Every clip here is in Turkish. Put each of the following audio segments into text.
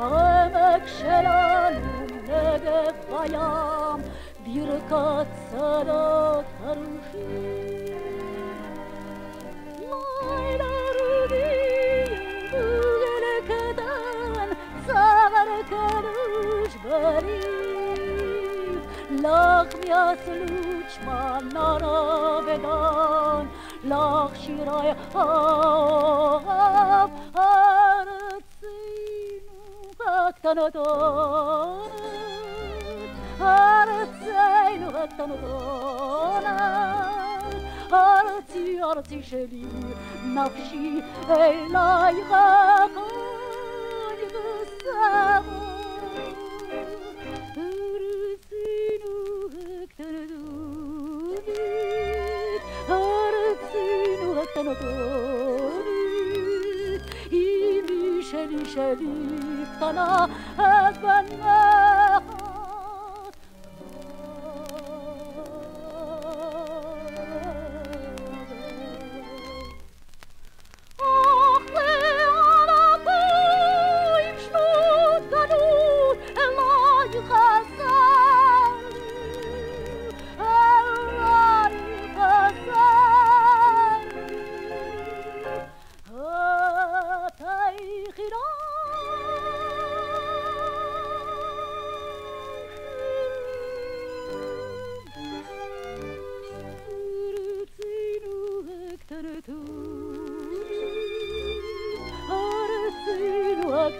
Samek şelalum nege fayam Bir kat sana karşı Laylar diye ülkeden Samer karış beri Lach mias luçma nara bedan Lach şiray av av تنودون إلى يغاقون يغسامون Michelita, na, ebben nem.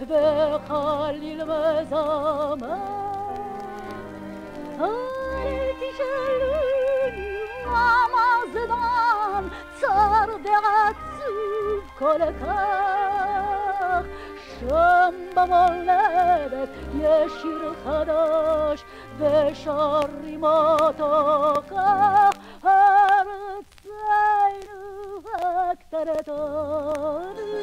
بقال المزامة صارت شلوني ماما زمان صار دعات سوب كولكاخ شم بمولدت يشير خداش بشار ماتاكاخ أرد سير أكتر داري